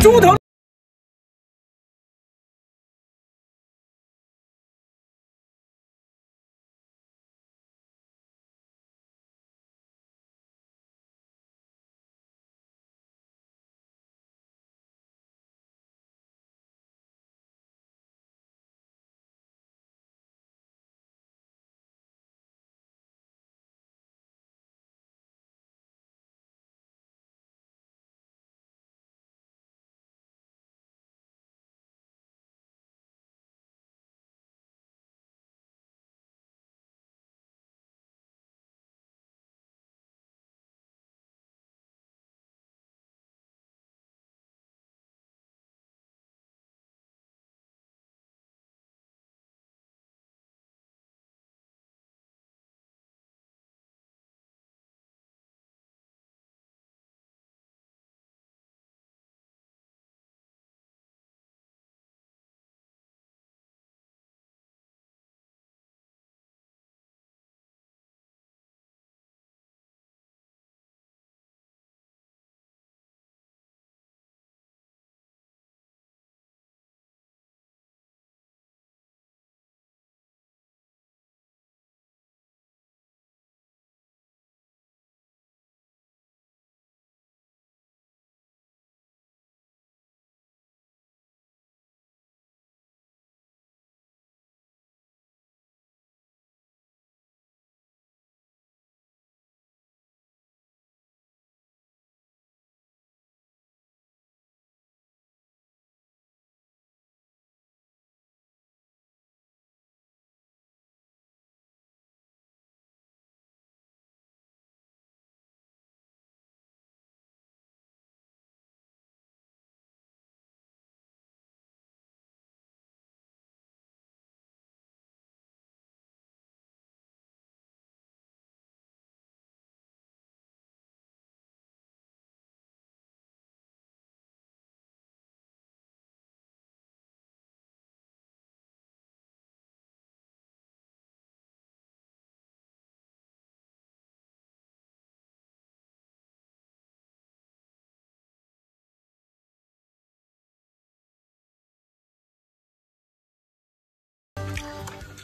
猪头